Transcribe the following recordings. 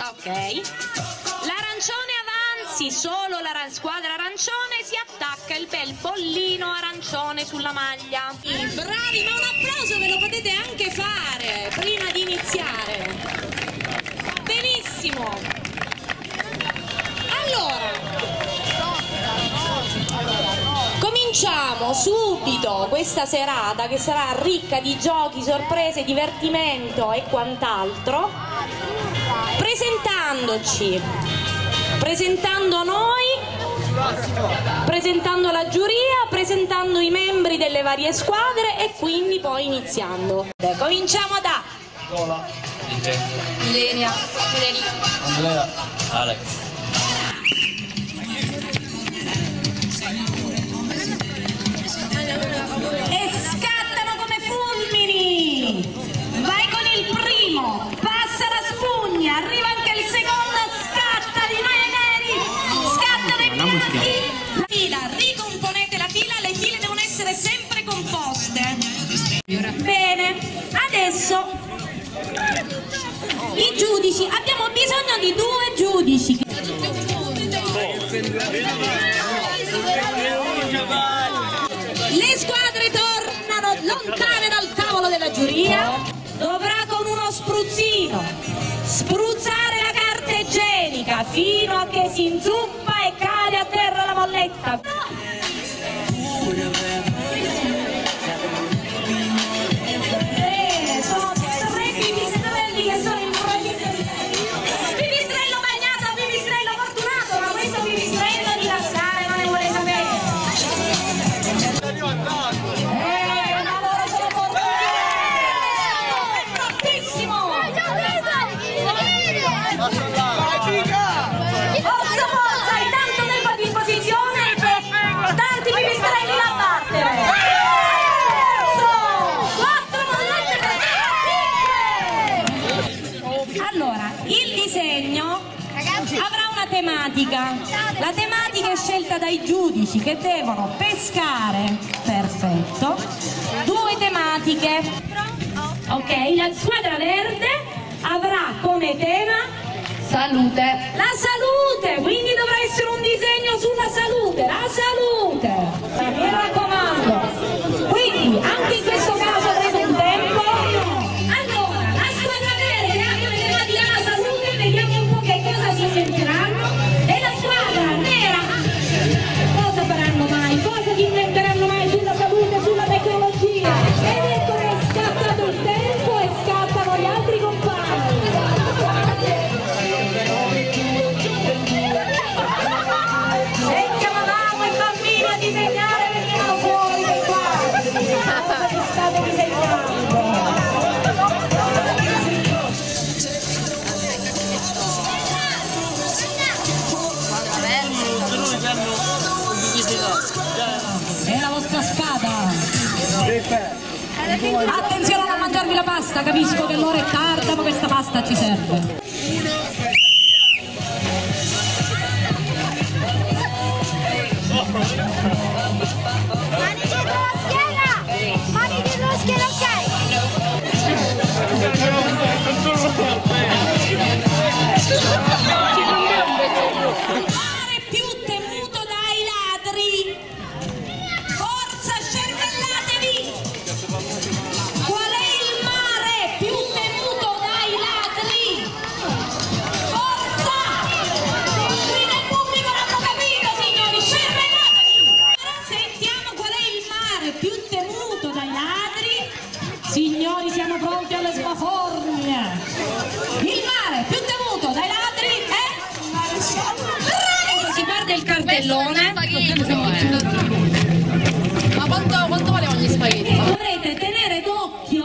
Ok. L'arancione avanzi, solo la ra- squadra arancione si attacca il bel bollino arancione sulla maglia. Bravi, ma un applauso ve lo potete anche fare prima di iniziare. Benissimo. Allora, Cominciamo subito questa serata che sarà ricca di giochi, sorprese, divertimento e quant'altro, presentandoci, presentando noi, presentando la giuria, presentando i membri delle varie squadre e quindi poi iniziando. Beh, Cominciamo da Ilenia, Federico. Alex. La fila, ricomponete la fila, le file devono essere sempre composte. Bene, adesso i giudici, abbiamo bisogno di due giudici. Le squadre tornano lontane dal tavolo della giuria. Dovrà con uno spruzzino spruzzare la carta igienica fino a che si inzuppa scelta dai giudici che devono pescare, perfetto, due tematiche. Ok, la squadra verde avrà come tema salute. La salute, quindi dovrà essere un disegno sulla salute, la salute. Attenzione a non mangiarvi la pasta, capisco che l'ora è tarda, ma questa pasta ci serve. Mani del cartellone. Ma quanto, quanto valevano gli spaghetti? Dovrete tenere d'occhio,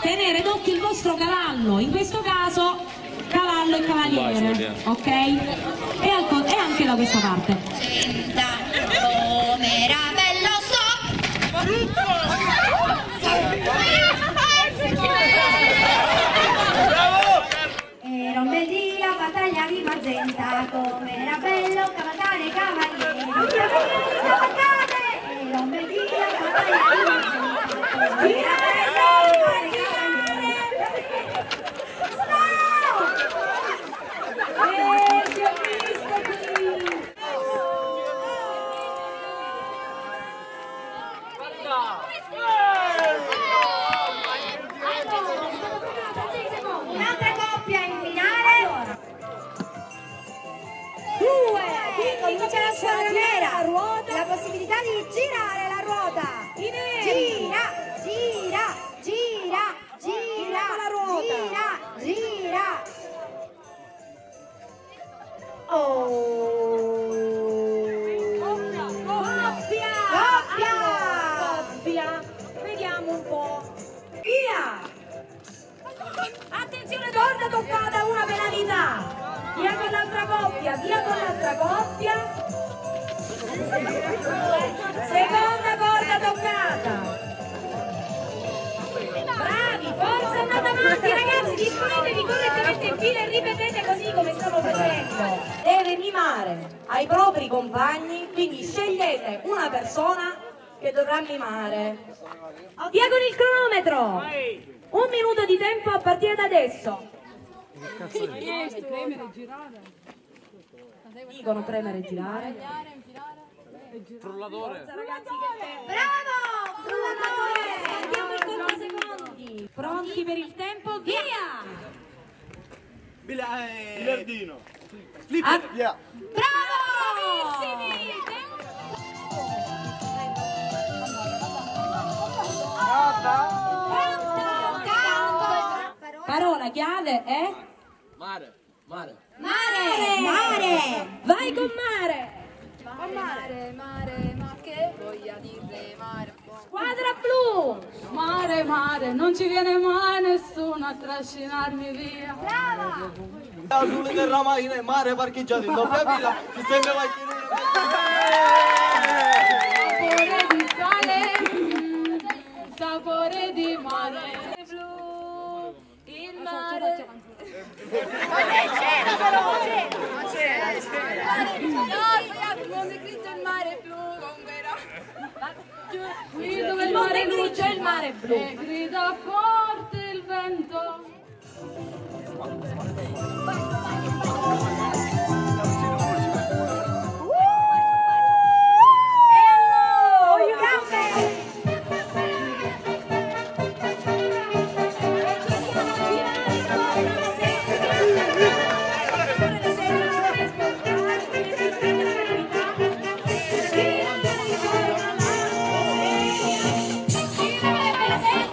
tenere d'occhio il vostro cavallo, in questo caso cavallo e cavaliere, ok? E, al e anche da questa parte. Com'era bello Era L'altra coppia, via con l'altra coppia. Seconda corda toccata. Bravi, forza, andate avanti ragazzi, disponetevi correttamente in fila e ripetete così come stavo facendo. Deve mimare ai propri compagni, quindi scegliete una persona che dovrà mimare. Via con il cronometro! Un minuto di tempo a partire da adesso. Dicono premere e girare. Frullatore. Bravo! Frullatore! Andiamo in conto secondi. Pronti per il tempo? Via! Bilardino. Ah, Bravo! Canto! Chiave è? Mare. Mare. Mare! Mare! Vai con mare! Mare, mare, ma che voglia dire mare? Squadra blu! Mare, mare, non ci viene mai nessuno a trascinarmi via. Brava! Sulle terra macchina e mare parcheggiato in doppia fila. Ci sembra la Sapore di sale, mm, sapore di mare. Blu, il mare. No, non è scritto il mare blu, comunque era. Qui dove il mare grigio e il mare blu. E grida forte il vento. ¡Presente!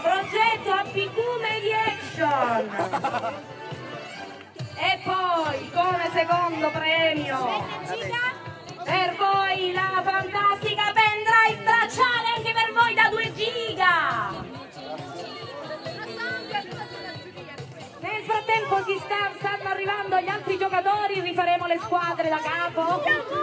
Progetto APQ Mediation. E poi come secondo premio per voi la fantastica pendrive bracciale anche per voi da 2 giga. Nel frattempo si sta, stanno arrivando gli altri giocatori, rifaremo le squadre da capo.